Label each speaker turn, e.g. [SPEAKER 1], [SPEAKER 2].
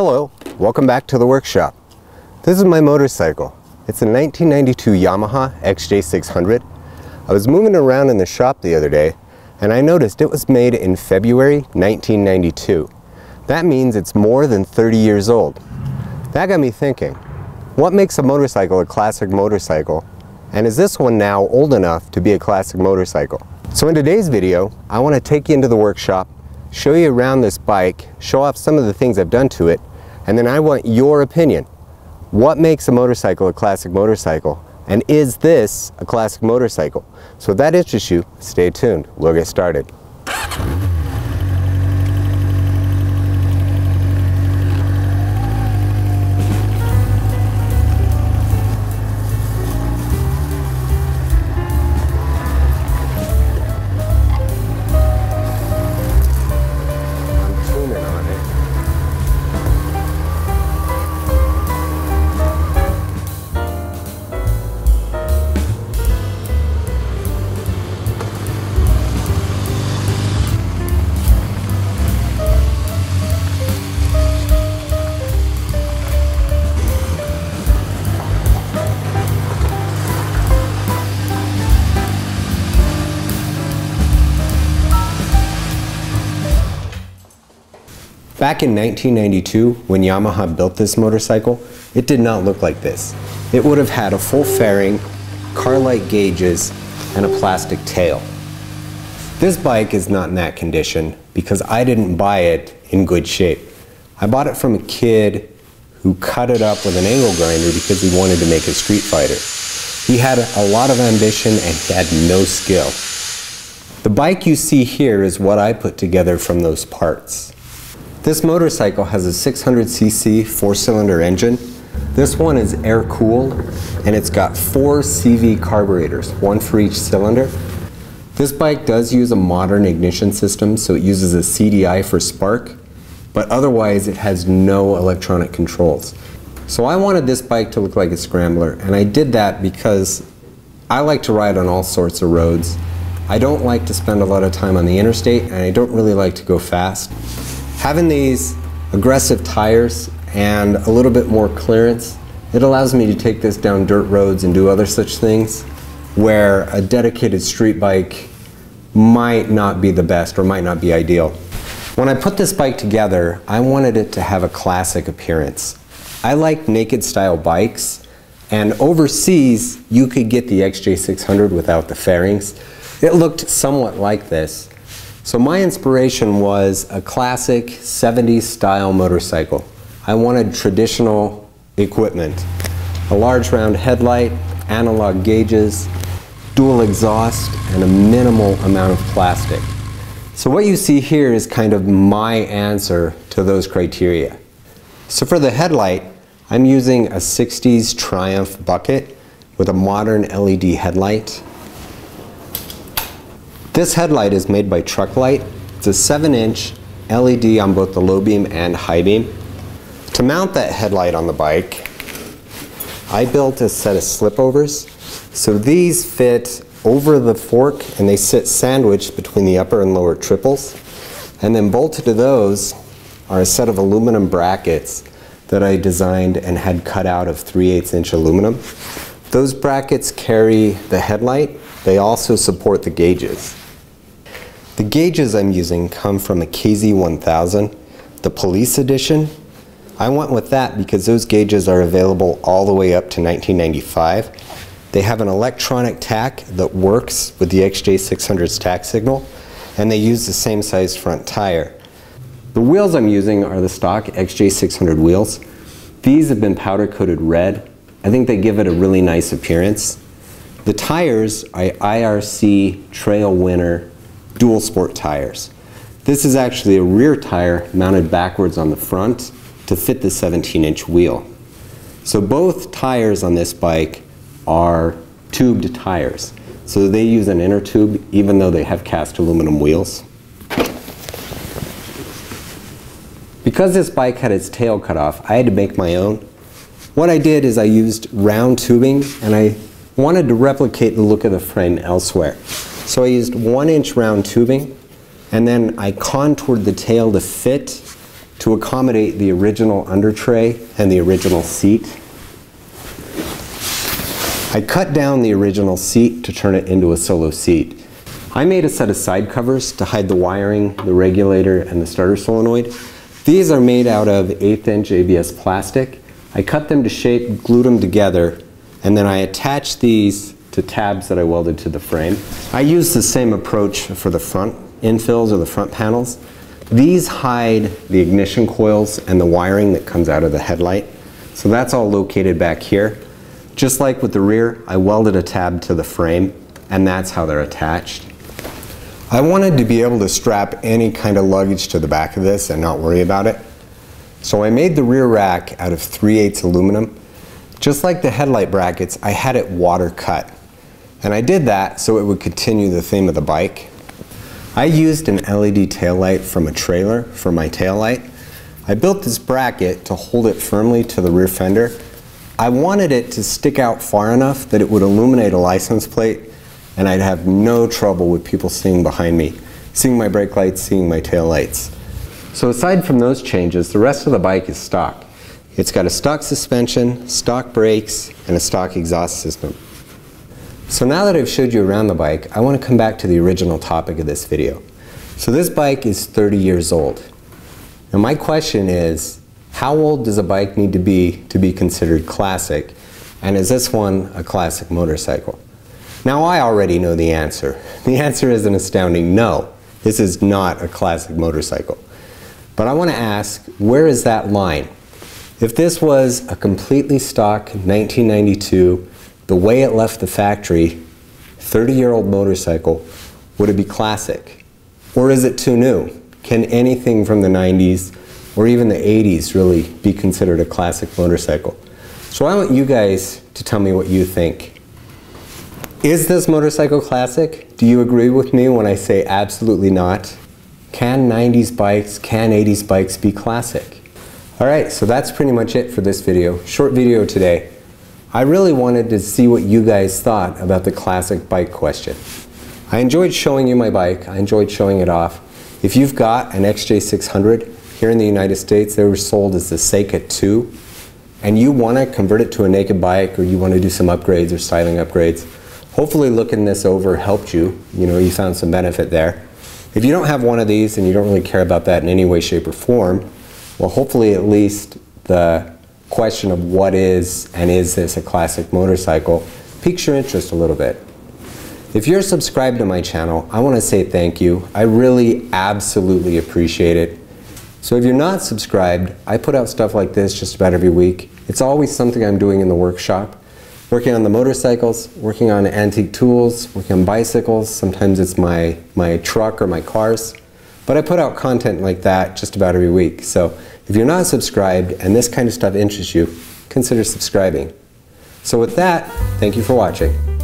[SPEAKER 1] Hello, welcome back to the workshop. This is my motorcycle. It's a 1992 Yamaha XJ600. I was moving around in the shop the other day and I noticed it was made in February 1992. That means it's more than 30 years old. That got me thinking, what makes a motorcycle a classic motorcycle? And is this one now old enough to be a classic motorcycle? So in today's video, I want to take you into the workshop show you around this bike, show off some of the things I've done to it, and then I want your opinion. What makes a motorcycle a classic motorcycle? And is this a classic motorcycle? So if that interests you, stay tuned. We'll get started. Back in 1992, when Yamaha built this motorcycle, it did not look like this. It would have had a full fairing, car-like gauges, and a plastic tail. This bike is not in that condition because I didn't buy it in good shape. I bought it from a kid who cut it up with an angle grinder because he wanted to make a street fighter. He had a lot of ambition and he had no skill. The bike you see here is what I put together from those parts. This motorcycle has a 600cc four-cylinder engine. This one is air-cooled and it's got four CV carburetors, one for each cylinder. This bike does use a modern ignition system, so it uses a CDI for spark, but otherwise it has no electronic controls. So I wanted this bike to look like a scrambler, and I did that because I like to ride on all sorts of roads. I don't like to spend a lot of time on the interstate, and I don't really like to go fast. Having these aggressive tires and a little bit more clearance, it allows me to take this down dirt roads and do other such things where a dedicated street bike might not be the best or might not be ideal. When I put this bike together, I wanted it to have a classic appearance. I like naked style bikes and overseas you could get the XJ600 without the fairings. It looked somewhat like this so my inspiration was a classic 70s style motorcycle. I wanted traditional equipment. A large round headlight, analog gauges, dual exhaust, and a minimal amount of plastic. So what you see here is kind of my answer to those criteria. So for the headlight, I'm using a 60s Triumph bucket with a modern LED headlight this headlight is made by Truck-Lite. It's a 7-inch LED on both the low beam and high beam. To mount that headlight on the bike, I built a set of slipovers. So these fit over the fork and they sit sandwiched between the upper and lower triples. And then bolted to those are a set of aluminum brackets that I designed and had cut out of 3 8 inch aluminum. Those brackets carry the headlight. They also support the gauges. The gauges I'm using come from a KZ1000, the police edition. I went with that because those gauges are available all the way up to 1995. They have an electronic tach that works with the XJ600's tach signal, and they use the same size front tire. The wheels I'm using are the stock XJ600 wheels. These have been powder coated red. I think they give it a really nice appearance. The tires are IRC Trail Winner dual sport tires. This is actually a rear tire mounted backwards on the front to fit the 17 inch wheel. So both tires on this bike are tubed tires. So they use an inner tube even though they have cast aluminum wheels. Because this bike had its tail cut off, I had to make my own. What I did is I used round tubing and I wanted to replicate the look of the frame elsewhere. So I used one inch round tubing and then I contoured the tail to fit to accommodate the original under tray and the original seat. I cut down the original seat to turn it into a solo seat. I made a set of side covers to hide the wiring, the regulator, and the starter solenoid. These are made out of 8th inch ABS plastic. I cut them to shape, glued them together, and then I attached these to tabs that I welded to the frame. I used the same approach for the front infills or the front panels. These hide the ignition coils and the wiring that comes out of the headlight. So that's all located back here. Just like with the rear, I welded a tab to the frame and that's how they're attached. I wanted to be able to strap any kind of luggage to the back of this and not worry about it. So I made the rear rack out of 3 8 aluminum. Just like the headlight brackets, I had it water cut. And I did that so it would continue the theme of the bike. I used an LED taillight from a trailer for my taillight. I built this bracket to hold it firmly to the rear fender. I wanted it to stick out far enough that it would illuminate a license plate and I'd have no trouble with people seeing behind me, seeing my brake lights, seeing my tail lights. So aside from those changes, the rest of the bike is stock. It's got a stock suspension, stock brakes, and a stock exhaust system. So now that I've showed you around the bike, I want to come back to the original topic of this video. So this bike is 30 years old. Now my question is, how old does a bike need to be to be considered classic? And is this one a classic motorcycle? Now I already know the answer. The answer is an astounding no. This is not a classic motorcycle. But I want to ask, where is that line? If this was a completely stock 1992 the way it left the factory, 30 year old motorcycle, would it be classic? Or is it too new? Can anything from the 90s or even the 80s really be considered a classic motorcycle? So I want you guys to tell me what you think. Is this motorcycle classic? Do you agree with me when I say absolutely not? Can 90s bikes, can 80s bikes be classic? Alright, so that's pretty much it for this video. Short video today. I really wanted to see what you guys thought about the classic bike question. I enjoyed showing you my bike. I enjoyed showing it off. If you've got an XJ600 here in the United States, they were sold as the Seca 2, and you want to convert it to a naked bike or you want to do some upgrades or styling upgrades, hopefully looking this over helped you. You know, you found some benefit there. If you don't have one of these and you don't really care about that in any way, shape, or form, well, hopefully at least the question of what is and is this a classic motorcycle piques your interest a little bit. If you're subscribed to my channel, I want to say thank you. I really absolutely appreciate it. So if you're not subscribed, I put out stuff like this just about every week. It's always something I'm doing in the workshop. Working on the motorcycles, working on antique tools, working on bicycles. Sometimes it's my, my truck or my cars. But I put out content like that just about every week. So if you're not subscribed and this kind of stuff interests you, consider subscribing. So with that, thank you for watching.